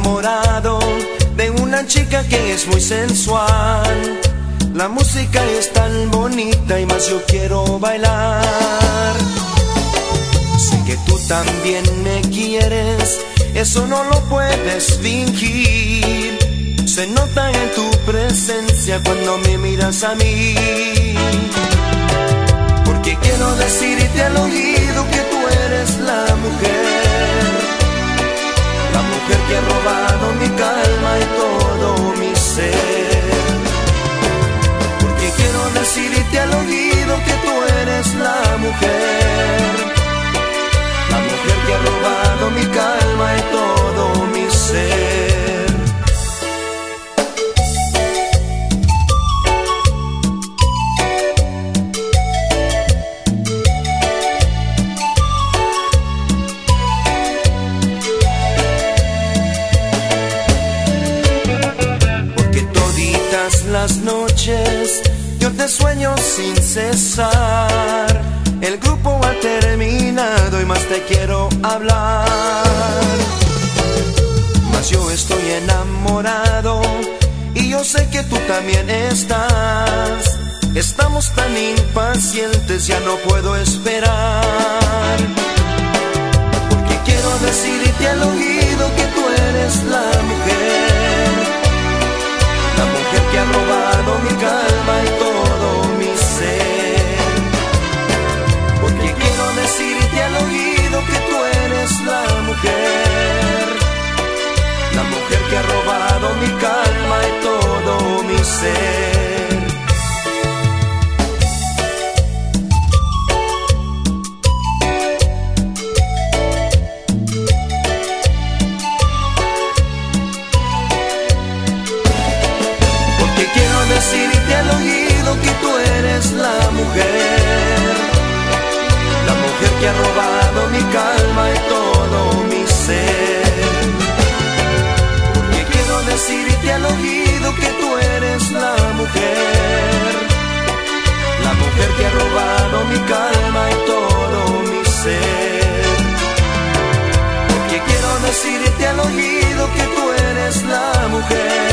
enamorado de una chica que es muy sensual. La música es tan bonita y más yo quiero bailar. Sé que tú también me quieres, eso no lo puedes fingir. Se nota en tu presencia cuando me miras a mí. Porque quiero decirte al oído que tú eres la mujer. Noches yo te sueño sin cesar. El grupo ha terminado y más te quiero hablar. Mas yo estoy enamorado y yo sé que tú también estás. Estamos tan impacientes, ya no puedo esperar. Mujer. La mujer que ha robado mi calma y todo mi ser. Porque quiero decirte al oído que tú eres la mujer. La mujer que ha robado mi calma y todo mi ser. Porque quiero decirte al oído que tú eres la mujer.